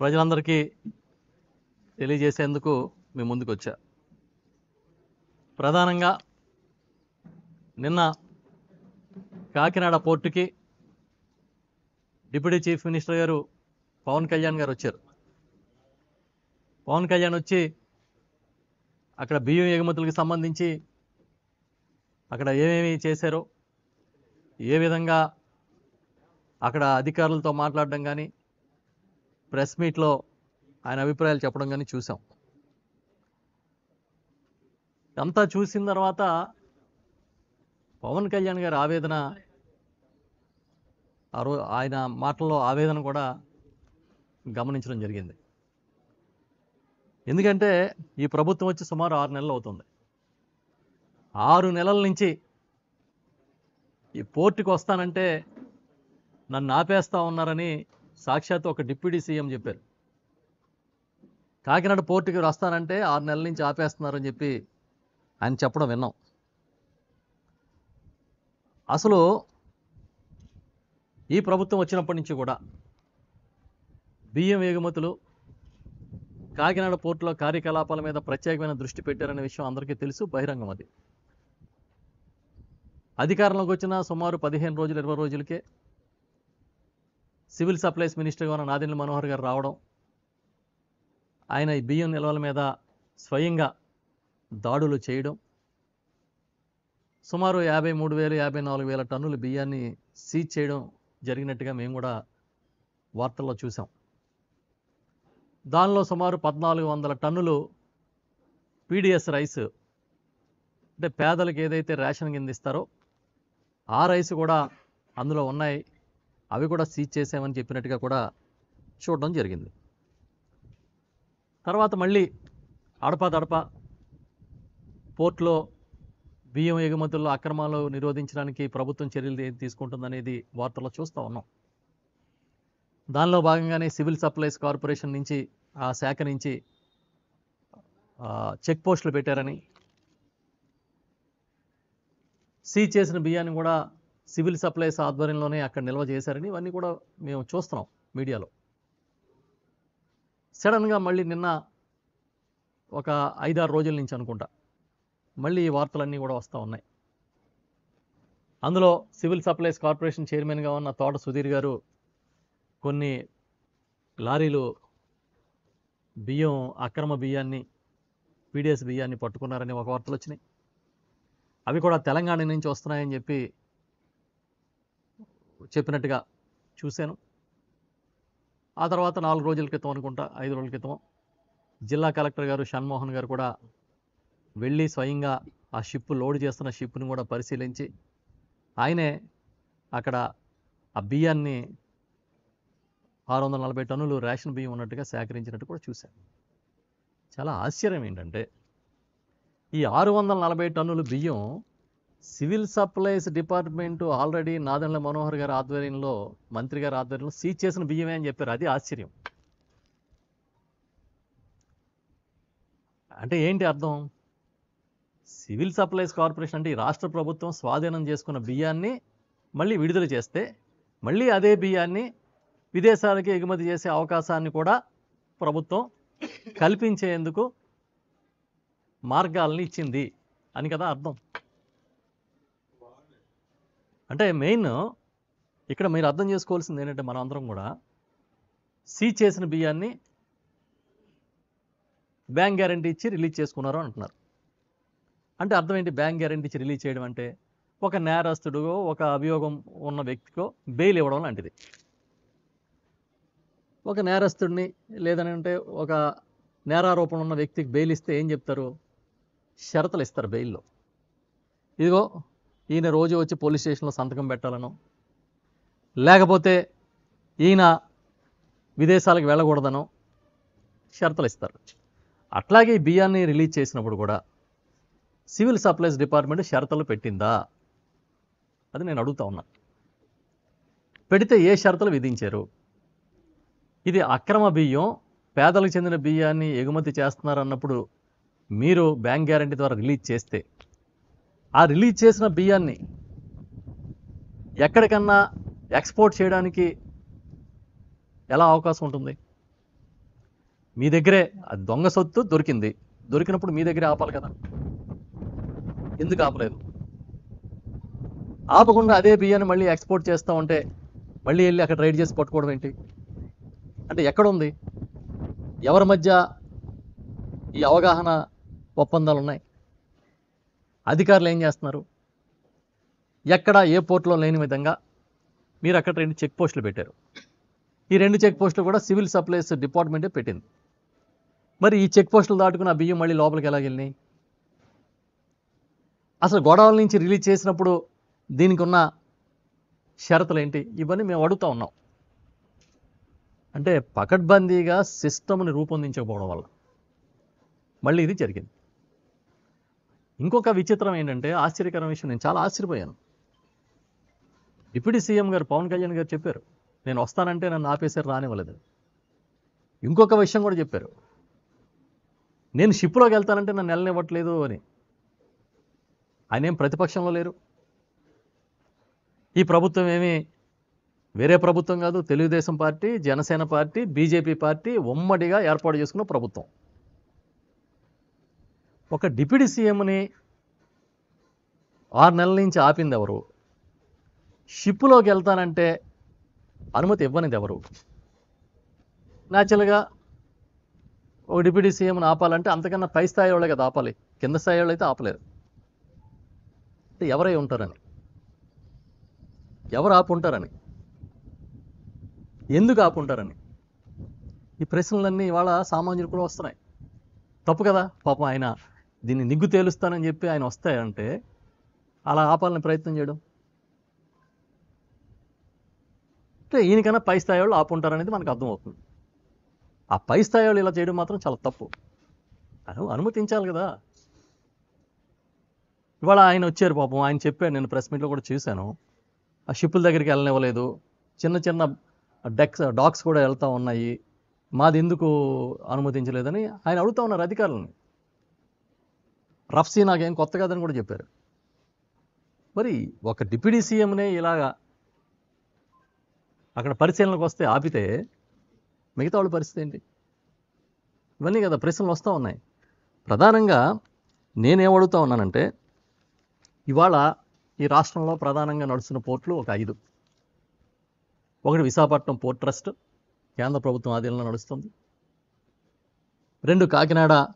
ప్రజలందరికీ తెలియజేసేందుకు మీ ముందుకు వచ్చా ప్రధానంగా నిన్న కాకినాడ పోర్టుకి డిప్యూటీ చీఫ్ మినిస్టర్ గారు పవన్ కళ్యాణ్ గారు వచ్చారు. పవన్ కళ్యాణ్ వచ్చి అక్కడ బియ్యం ఎగుమతులకు సంబంధించి అక్కడ ఏమేమి చేశారో ఏ విధంగా అక్కడ అధికారులతో మాట్లాడడం కానీ ప్రెస్ మీట్లో ఆయన అభిప్రాయాలు చెప్పడం కానీ చూసాం. అంతా చూసిన తర్వాత పవన్ కళ్యాణ్ గారి ఆవేదన ఆ రో ఆయన మాటల్లో ఆవేదన కూడా గమనించడం జరిగింది. ఎందుకంటే ఈ ప్రభుత్వం వచ్చి సుమారు ఆరు నెలలు అవుతుంది. ఆరు నెలల నుంచి ఈ పోర్టుకి వస్తానంటే నన్ను ఆపేస్తా ఉన్నారని సాక్షాత్ ఒక డిప్యూటీ సీఎం చెప్పారు. కాకినాడ పోర్టుకి వస్తానంటే ఆరు నెలల నుంచి ఆపేస్తున్నారని చెప్పి ఆయన చెప్పడం విన్నాం. అసలు ఈ ప్రభుత్వం వచ్చినప్పటి నుంచి కూడా బియ్యం ఎగుమతులు కాకినాడ పోర్టులో కార్యకలాపాల మీద ప్రత్యేకమైన దృష్టి పెట్టారనే విషయం అందరికీ తెలుసు బహిరంగం అది. అధికారంలోకి వచ్చిన సుమారు పదిహేను రోజులు ఇరవై రోజులకే సివిల్ సప్లైస్ మినిస్టర్గా ఉన్న నాదెండ్ల మనోహర్ గారు రావడం ఆయన ఈ బియ్యం నిల్వల మీద స్వయంగా దాడులు చేయడం సుమారు యాభై మూడు వేలు యాభై నాలుగు వేల టన్నుల బియ్యాన్ని సీజ్ చేయడం జరిగినట్టుగా మేము కూడా వార్తల్లో చూసాం దానిలో సుమారు పద్నాలుగు వందల టన్నులు పీడిఎస్ రైస్ అంటే పేదలకు ఏదైతే రేషన్ కింద ఇస్తారో ఆ రైస్ కూడా అందులో ఉన్నాయి. అవి కూడా సీజ్ చేసామని చెప్పినట్టుగా కూడా చూడడం జరిగింది. తర్వాత మళ్ళీ అడపదడప పోర్ట్లో బియ్యం ఎగుమతుల్లో అక్రమాలు నిరోధించడానికి ప్రభుత్వం చర్యలు తీసుకుంటుందనేది వార్తల్లో చూస్తూ ఉన్నాం. దానిలో భాగంగానే సివిల్ సప్లైస్ కార్పొరేషన్ నుంచి ఆ శాఖ నుంచి చెక్ పోస్టులు పెట్టారని. సీజ్ చేసిన బియ్యాన్ని కూడా సివిల్ సప్లైస్ ఆధ్వర్యంలోనే అక్కడ నిల్వ చేశారని ఇవన్నీ కూడా మేము చూస్తున్నాం మీడియాలో. సడన్గా మళ్ళీ నిన్న ఒక ఐదారు రోజుల నుంచి అనుకుంటా మళ్ళీ ఈ వార్తలన్నీ కూడా వస్తూ ఉన్నాయి. అందులో సివిల్ సప్లైస్ కార్పొరేషన్ చైర్మన్గా ఉన్న తోట సుధీర్ గారు కొన్ని లారీలు బియ్యం అక్రమ బియ్యాన్ని పీడిఎస్ బియ్యాన్ని పట్టుకున్నారని ఒక వార్తలు వచ్చినాయి. అవి కూడా తెలంగాణ నుంచి వస్తున్నాయని చెప్పి చెప్పినట్టుగా చూశాను. ఆ తర్వాత నాలుగు రోజుల క్రితం అనుకుంటా ఐదు రోజుల క్రితం జిల్లా కలెక్టర్ గారు షణ్మోహన్ గారు కూడా వెళ్ళి స్వయంగా ఆ షిప్ లోడ్ చేస్తున్న షిప్ని కూడా పరిశీలించి ఆయనే అక్కడ ఆ బియ్యాన్ని ఆరు వందల నలభై టన్నులు రేషన్ బియ్యం ఉన్నట్టుగా సేకరించినట్టు కూడా చూశాను. చాలా ఆశ్చర్యం ఏంటంటే ఈ ఆరు వందల నలభై టన్నులు బియ్యం civil supplies department already Nadendla Manohar గారి ఆధ్వర్యంలో మంత్రి గారి ఆధ్వర్యంలో సీజ్ చేసిన బియ్యమే అని చెప్పారు. అది ఆశ్చర్యం. అంటే ఏంటి అర్థం? సివిల్ సప్లైస్ కార్పొరేషన్ అంటే ఈ రాష్ట్ర ప్రభుత్వం స్వాధీనం చేసుకున్న బియ్యాన్ని మళ్ళీ విడుదల చేస్తే మళ్ళీ అదే బియ్యాన్ని విదేశాలకి ఎగుమతి చేసే అవకాశాన్ని కూడా ప్రభుత్వం కల్పించేందుకు మార్గాల్ని ఇచ్చింది అని కదా అర్థం. అంటే మెయిన్ ఇక్కడ మీరు అర్థం చేసుకోవాల్సింది ఏంటంటే మనం అందరం కూడా సీ చేసిన బియ్యాన్ని బ్యాంక్ గ్యారంటీ ఇచ్చి రిలీజ్ చేసుకున్నారు అంటున్నారు. అంటే అర్థం ఏంటి బ్యాంక్ గ్యారంటీ ఇచ్చి రిలీజ్ చేయడం అంటే ఒక నేరస్తుడిగో ఒక అభియోగం ఉన్న వ్యక్తికో బెయిల్ ఇవ్వడం లాంటిది. ఒక నేరస్తుడిని అంటే ఒక నేరారోపణ ఉన్న వ్యక్తికి బెయిల్ ఇస్తే ఏం చెప్తారు? షరతులు ఇస్తారు బెయిల్లో. ఇదిగో ఈయన రోజు వచ్చి పోలీస్ స్టేషన్లో సంతకం పెట్టాలను. లేకపోతే ఈయన విదేశాలకు వెళ్ళకూడదనో. షరతులు ఇస్తారు. అట్లాగే ఈ బియ్యాన్ని రిలీజ్ చేసినప్పుడు కూడా సివిల్ సప్లైస్ డిపార్ట్మెంట్ షరతులు పెట్టిందా? అది నేను అడుగుతా ఉన్నా. పెడితే ఏ షరతులు విధించారు? ఇది అక్రమ బియ్యం పేదలకు చెందిన బియ్యాన్ని ఎగుమతి చేస్తున్నారు అన్నప్పుడు మీరు బ్యాంక్ గ్యారంటీ ద్వారా రిలీజ్ చేస్తే ఆ రిలీజ్ చేసిన బియ్యాన్ని ఎక్కడికన్నా ఎక్స్పోర్ట్ చేయడానికి ఎలా అవకాశం ఉంటుంది? మీ దగ్గరే దొంగ సొత్తు దొరికింది. దొరికినప్పుడు మీ దగ్గరే ఆపాలి కదా. ఎందుకు ఆపలేదు? ఆపకుండా అదే బియ్యాన్ని మళ్ళీ ఎక్స్పోర్ట్ చేస్తూ ఉంటే మళ్ళీ వెళ్ళి అక్కడ రైడ్ చేసి పట్టుకోవడం ఏంటి? అంటే ఎక్కడ ఉంది? ఎవరి మధ్య ఈ అవగాహన ఒప్పందాలు ఉన్నాయి? అధికారులు ఏం చేస్తున్నారు? ఎక్కడ ఏ పోర్ట్లో లేని విధంగా మీరు అక్కడ రెండు చెక్ పోస్టులు పెట్టారు. ఈ రెండు చెక్ పోస్టులు కూడా సివిల్ సప్లైస్ డిపార్ట్మెంటే పెట్టింది. మరి ఈ చెక్ పోస్టులు దాటుకుని ఆ బియ్యం మళ్ళీ లోపలికి ఎలా వెళ్ళినాయి? అసలు గొడవల నుంచి రిలీజ్ చేసినప్పుడు దీనికి ఉన్న షరతులు ఏంటి? ఇవన్నీ మేము అడుగుతా ఉన్నాం. అంటే పకడ్బందీగా సిస్టమ్ని రూపొందించకపోవడం వల్ల. మళ్ళీ ఇది జరిగింది. ఇంకొక విచిత్రం ఏంటంటే ఆశ్చర్యకరం విషయం నేను చాలా ఆశ్చర్యపోయాను. డిప్యూటీ సీఎం గారు పవన్ కళ్యాణ్ గారు చెప్పారు నేను వస్తానంటే నన్ను ఆపేశారు రానివ్వలేదు. ఇంకొక విషయం కూడా చెప్పారు నేను షిప్లోకి వెళ్తానంటే నన్ను వెళ్ళనివ్వట్లేదు అని. ఆయన ఏం ప్రతిపక్షంలో లేరు. ఈ ప్రభుత్వం ఏమీ వేరే ప్రభుత్వం కాదు Telugu Desam party Janasena party BJP party ఉమ్మడిగా ఏర్పాటు చేసుకున్న ప్రభుత్వం. ఒక డిప్యూటీ సీఎంని ఆరు నెలల నుంచి ఆపింది ఎవరు షిప్లోకి వెళ్తానంటే అనుమతి ఇవ్వనిది ఎవరు న్యాచురల్గా ఒక డిప్యూటీ సీఎంని ఆపాలంటే అంతకన్నా పై స్థాయి వాళ్ళే కదా ఆపాలి. కింద స్థాయి వాళ్ళు అయితే ఆపలేరు. అంటే ఎవరై ఉంటారని? ఎవరు ఆపుంటారని? ఎందుకు ఆపుంటారని? ఈ ప్రశ్నలన్నీ ఇవాళ సామాన్యులు కూడా వస్తున్నాయి. తప్పు కదా? పాపం ఆయన దీన్ని నిగ్గు తేలుస్తానని చెప్పి ఆయన వస్తాయంటే అలా ఆపాలని ప్రయత్నం చేయడం. అంటే ఈయనకన్నా పై స్థాయి వాళ్ళు ఆపుంటారనేది మనకు అర్థమవుతుంది. ఆ పై స్థాయి వాళ్ళు ఇలా చేయడం మాత్రం చాలా తప్పు. అను అనుమతించాలి కదా. ఇవాళ ఆయన వచ్చారు పాపం. ఆయన చెప్పాడు నేను ప్రెస్ మీట్లో కూడా చూశాను. ఆ షిప్పుల దగ్గరికి వెళ్ళనివ్వలేదు. చిన్న చిన్న డెక్స్ డాక్స్ కూడా వెళ్తూ ఉన్నాయి. మాది ఎందుకు అనుమతించలేదని ఆయన అడుగుతా ఉన్నారు అధికారులని. రఫ్సీ నాకేం కొత్త కాదని కూడా చెప్పారు. మరి ఒక డిప్యూటీ సీఎంనే ఇలాగా అక్కడ పరిశీలనకు వస్తే ఆపితే మిగతా వాళ్ళ పరిస్థితి ఏంటి? ఇవన్నీ కదా ప్రశ్నలు వస్తూ ఉన్నాయి. ప్రధానంగా నేనేం అడుగుతా ఉన్నానంటే ఇవాళ ఈ రాష్ట్రంలో ప్రధానంగా నడుస్తున్న పోర్టులు ఒక ఐదు. ఒకటి విశాఖపట్నం పోర్ట్ ట్రస్ట్ కేంద్ర ప్రభుత్వం ఆధీనంలో నడుస్తుంది. రెండు కాకినాడ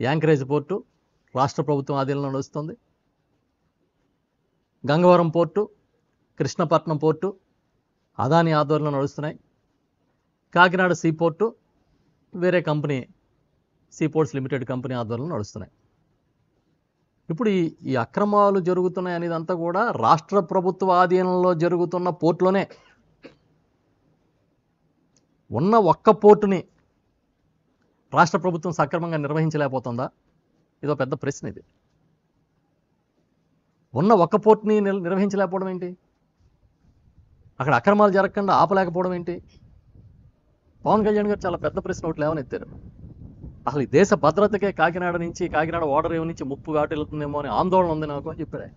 యాంకరేజ్ పోర్టు రాష్ట్ర ప్రభుత్వం ఆధీనంలో నడుస్తుంది. గంగవరం పోర్టు కృష్ణపట్నం పోర్టు అదాని ఆధ్వర్యంలో నడుస్తున్నాయి. కాకినాడ సీ పోర్టు వేరే కంపెనీ సీపోర్ట్స్ లిమిటెడ్ కంపెనీ ఆధ్వర్యంలో నడుస్తున్నాయి. ఇప్పుడు ఈ ఈ అక్రమాలు జరుగుతున్నాయి అనేదంతా కూడా రాష్ట్ర ప్రభుత్వ ఆధీనంలో జరుగుతున్న పోర్టులోనే. ఉన్న ఒక్క పోర్టుని రాష్ట్ర ప్రభుత్వం సక్రమంగా నిర్వహించలేకపోతుందా? ఇదో పెద్ద ప్రశ్న ఇది. ఉన్న ఒక్క పోర్ట్ని నిర్వహించలేకపోవడం ఏంటి? అక్కడ అక్రమాలు జరగకుండా ఆపలేకపోవడం ఏంటి? పవన్ కళ్యాణ్ గారు చాలా పెద్ద ప్రశ్న ఒకటి లేవనెత్తారు. అసలు ఈ దేశ భద్రతకే కాకినాడ నుంచి కాకినాడ ఓడర్ నుంచి ముప్పు ఘాటెళ్తుందేమో అని ఆందోళన ఉంది నాకు అని చెప్పారు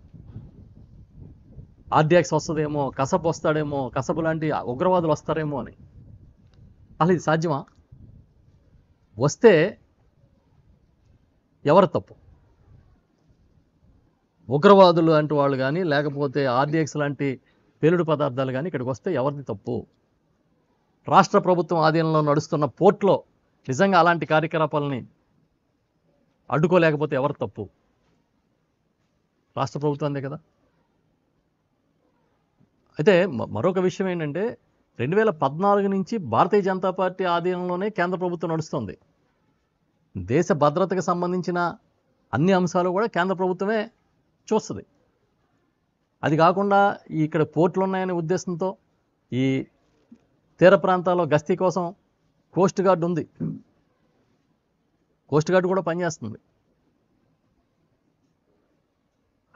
ఆర్డియాక్స్ వస్తుందేమో కసపు వస్తాడేమో కసపు లాంటి ఉగ్రవాదులు వస్తారేమో అని. అసలు ఇది సాధ్యమా? వస్తే ఎవరు తప్పు? ఉగ్రవాదులు లాంటి వాళ్ళు కానీ లేకపోతే ఆర్డిఎక్స్ లాంటి పేలుడు పదార్థాలు కానీ ఇక్కడికి వస్తే ఎవరిది తప్పు? రాష్ట్ర ప్రభుత్వం ఆధీనంలో నడుస్తున్న పోర్ట్లో నిజంగా అలాంటి కార్యకలాపాలని అడ్డుకోలేకపోతే ఎవరు తప్పు? రాష్ట్ర ప్రభుత్వందే కదా? అయితే మరొక విషయం ఏంటంటే రెండు వేల పద్నాలుగు నుంచి భారతీయ జనతా పార్టీ ఆధీనంలోనే కేంద్ర ప్రభుత్వం నడుస్తుంది. దేశ భద్రతకు సంబంధించిన అన్ని అంశాలు కూడా కేంద్ర ప్రభుత్వమే చూస్తుంది. అది కాకుండా ఇక్కడ పోర్టులు ఉన్నాయనే ఉద్దేశంతో ఈ తీర ప్రాంతాల్లో గస్తీ కోసం కోస్ట్ గార్డ్ ఉంది. కోస్ట్ గార్డ్ కూడా పనిచేస్తుంది.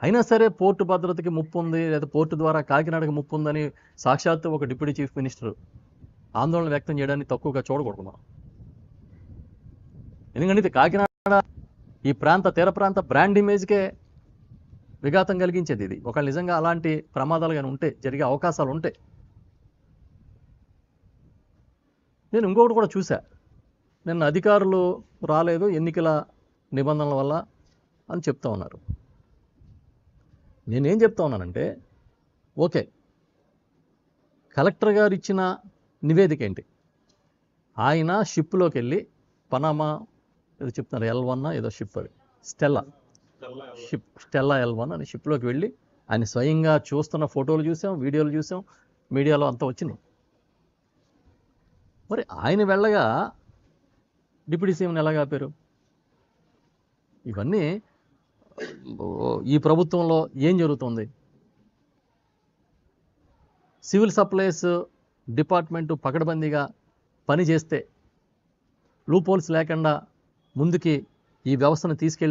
అయినా సరే పోర్టు భద్రతకి ముప్పు ఉంది లేదా పోర్టు ద్వారా కాకినాడకి ముప్పు ఉందని సాక్షాత్తు ఒక డిప్యూటీ చీఫ్ మినిస్టర్ ఆందోళన వ్యక్తం చేయడాన్ని తక్కువగా చూడకూడదు మనం. ఎందుకంటే ఇది కాకినాడ ఈ ప్రాంత తీర ప్రాంత బ్రాండ్ ఇమేజ్కే విఘాతం కలిగించేది ఇది. ఒక నిజంగా అలాంటి ప్రమాదాలు కానీ ఉంటే జరిగే అవకాశాలు ఉంటే. నేను ఇంకొకటి కూడా చూసా నిన్న అధికారులు రాలేదు ఎన్నికల నిబంధనల వల్ల అని చెప్తా ఉన్నారు. నేనేం చెప్తా ఉన్నానంటే ఓకే కలెక్టర్ గారు ఇచ్చిన నివేదిక ఏంటి? ఆయన షిప్లోకి వెళ్ళి పనామా ఏదో చెప్తున్నారు ఎల్ వన్ ఏదో షిప్ అది. Stella ship Stella L one అని షిప్లోకి వెళ్ళి ఆయన స్వయంగా చూస్తున్న ఫోటోలు చూసాం వీడియోలు చూసాం మీడియాలో అంతా వచ్చినాయి మరి ఆయన వెళ్ళగా డిప్యూటీ సీఎంని ఎలాగ ఆపారు? ఇవన్నీ ఈ ప్రభుత్వంలో ఏం జరుగుతుంది? సివిల్ సప్లైస్ డిపార్ట్మెంటు పకడ్బందీగా పని చేస్తే లూపోల్స్ లేకుండా ముందుకి ఈ వ్యవస్థను తీసుకెళ్ళి